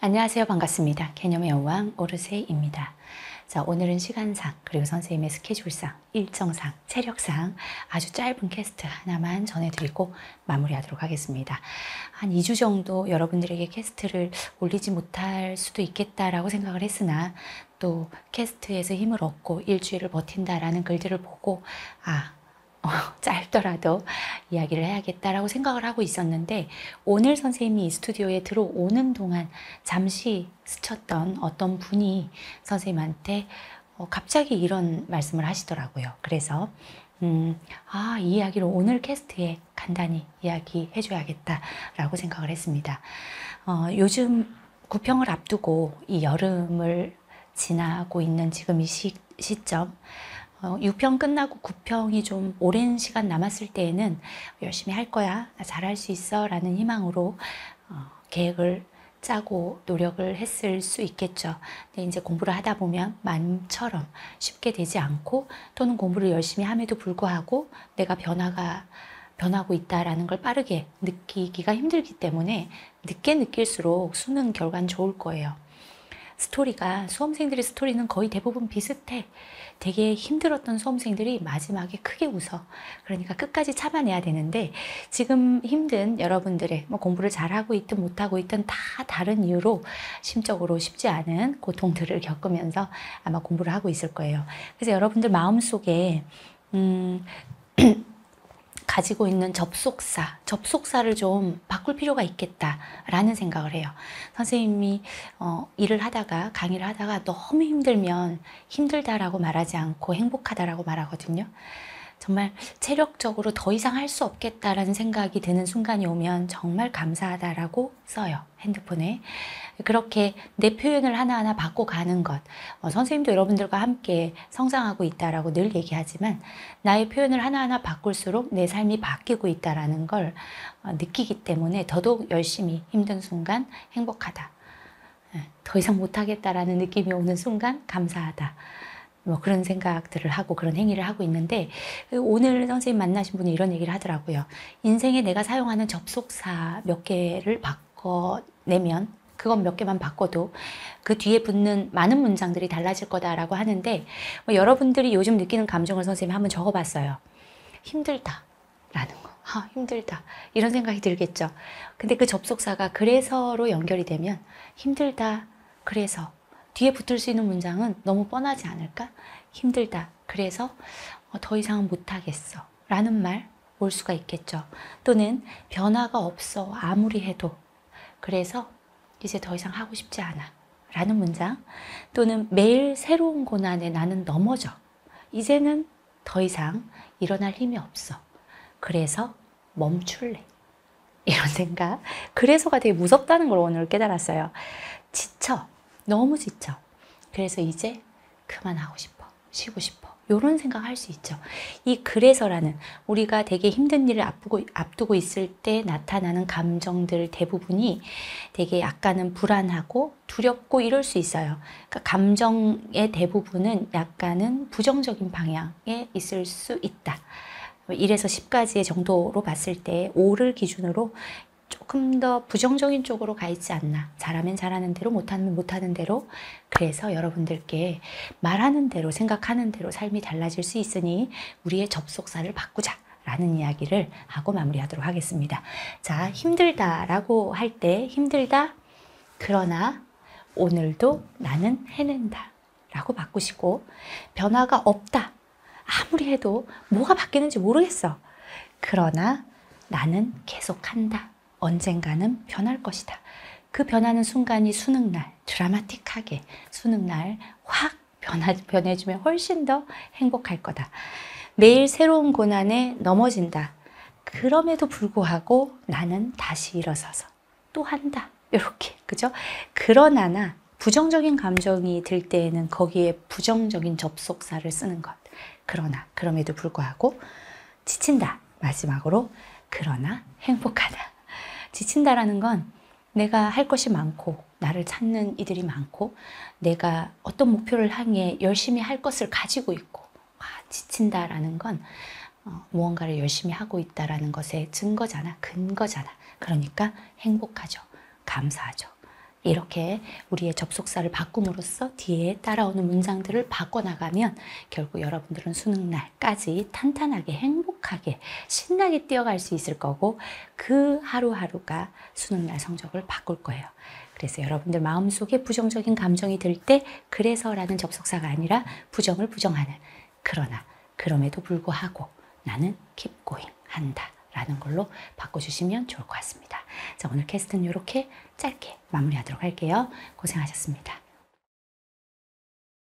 안녕하세요. 반갑습니다. 개념의 여왕 오르세입니다. 자, 오늘은 시간상, 그리고 선생님의 스케줄상, 일정상, 체력상 아주 짧은 캐스트 하나만 전해드리고 마무리하도록 하겠습니다. 한 2주 정도 여러분들에게 캐스트를 올리지 못할 수도 있겠다라고 생각을 했으나 또 캐스트에서 힘을 얻고 일주일을 버틴다라는 글들을 보고 아, 어, 짧더라도 이야기를 해야겠다라고 생각을 하고 있었는데 오늘 선생님이 이 스튜디오에 들어오는 동안 잠시 스쳤던 어떤 분이 선생님한테 어, 갑자기 이런 말씀을 하시더라고요. 그래서 음, 아, 이 이야기를 오늘 캐스트에 간단히 이야기해 줘야겠다라고 생각을 했습니다. 어, 요즘 구평을 앞두고 이 여름을 지나고 있는 지금 이 시, 시점 어, 6평 끝나고 9평이 좀 오랜 시간 남았을 때에는 열심히 할 거야, 나 잘할 수 있어 라는 희망으로 어, 계획을 짜고 노력을 했을 수 있겠죠. 근데 이제 공부를 하다 보면 마음처럼 쉽게 되지 않고 또는 공부를 열심히 함에도 불구하고 내가 변화가 변하고 있다라는 걸 빠르게 느끼기가 힘들기 때문에 늦게 느낄수록 수능 결과는 좋을 거예요. 스토리가 수험생들의 스토리는 거의 대부분 비슷해. 되게 힘들었던 수험생들이 마지막에 크게 웃어. 그러니까 끝까지 참아내야 되는데 지금 힘든 여러분들의 뭐 공부를 잘하고 있든 못하고 있든 다 다른 이유로 심적으로 쉽지 않은 고통들을 겪으면서 아마 공부를 하고 있을 거예요. 그래서 여러분들 마음속에 음 가지고 있는 접속사, 접속사를 좀 바꿀 필요가 있겠다라는 생각을 해요. 선생님이 어, 일을 하다가 강의를 하다가 너무 힘들면 힘들다라고 말하지 않고 행복하다라고 말하거든요. 정말 체력적으로 더 이상 할 수 없겠다라는 생각이 드는 순간이 오면 정말 감사하다라고 써요. 핸드폰에. 그렇게 내 표현을 하나하나 바꿔가는 것. 어, 선생님도 여러분들과 함께 성장하고 있다라고 늘 얘기하지만 나의 표현을 하나하나 바꿀수록 내 삶이 바뀌고 있다라는 걸 어, 느끼기 때문에 더더욱 열심히 힘든 순간 행복하다. 예, 더 이상 못하겠다라는 느낌이 오는 순간 감사하다. 뭐 그런 생각들을 하고 그런 행위를 하고 있는데 오늘 선생님 만나신 분이 이런 얘기를 하더라고요. 인생에 내가 사용하는 접속사 몇 개를 바꿔내면 그건 몇 개만 바꿔도 그 뒤에 붙는 많은 문장들이 달라질 거다라고 하는데 뭐 여러분들이 요즘 느끼는 감정을 선생님이 한번 적어봤어요. 힘들다. 라는 거. 아, 힘들다. 이런 생각이 들겠죠. 근데 그 접속사가 그래서로 연결이 되면 힘들다. 그래서 뒤에 붙을 수 있는 문장은 너무 뻔하지 않을까? 힘들다. 그래서 어, 더 이상은 못하겠어. 라는 말 올 수가 있겠죠. 또는 변화가 없어. 아무리 해도. 그래서 이제 더 이상 하고 싶지 않아. 라는 문장. 또는 매일 새로운 고난에 나는 넘어져. 이제는 더 이상 일어날 힘이 없어. 그래서 멈출래. 이런 생각. 그래서가 되게 무섭다는 걸 오늘 깨달았어요. 지쳐. 너무 지쳐. 그래서 이제 그만하고 싶어. 쉬고 싶어. 요런 생각 할 수 있죠. 이 그래서라는 우리가 되게 힘든 일을 앞두고, 앞두고 있을 때 나타나는 감정들 대부분이 되게 약간은 불안하고 두렵고 이럴 수 있어요. 그러니까 감정의 대부분은 약간은 부정적인 방향에 있을 수 있다. 1에서 10까지의 정도로 봤을 때 5를 기준으로 조금 더 부정적인 쪽으로 가 있지 않나. 잘하면 잘하는 대로, 못하면 못하는 대로. 그래서 여러분들께 말하는 대로, 생각하는 대로 삶이 달라질 수 있으니 우리의 접속사를 바꾸자. 라는 이야기를 하고 마무리하도록 하겠습니다. 자, 힘들다 라고 할 때 힘들다. 그러나 오늘도 나는 해낸다. 라고 바꾸시고 변화가 없다. 아무리 해도 뭐가 바뀌는지 모르겠어. 그러나 나는 계속한다. 언젠가는 변할 것이다. 그 변하는 순간이 수능날, 드라마틱하게 수능날 확 변하, 변해주면 훨씬 더 행복할 거다. 매일 새로운 고난에 넘어진다. 그럼에도 불구하고 나는 다시 일어서서 또 한다. 이렇게, 그죠? 그러나나 부정적인 감정이 들 때에는 거기에 부정적인 접속사를 쓰는 것. 그러나, 그럼에도 불구하고 지친다. 마지막으로, 그러나 행복하다. 지친다라는 건 내가 할 것이 많고 나를 찾는 이들이 많고 내가 어떤 목표를 향해 열심히 할 것을 가지고 있고 와, 지친다라는 건 어, 무언가를 열심히 하고 있다라는 것의 증거잖아, 근거잖아. 그러니까 행복하죠, 감사하죠. 이렇게 우리의 접속사를 바꿈으로써 뒤에 따라오는 문장들을 바꿔나가면 결국 여러분들은 수능날까지 탄탄하게 행복하게 신나게 뛰어갈 수 있을 거고 그 하루하루가 수능날 성적을 바꿀 거예요. 그래서 여러분들 마음속에 부정적인 감정이 들 때 그래서라는 접속사가 아니라 부정을 부정하는 그러나 그럼에도 불구하고 나는 going 한다. 라는 걸로 바꿔주시면 좋을 것 같습니다. 자, 오늘 캐스트는 이렇게 짧게 마무리하도록 할게요. 고생하셨습니다.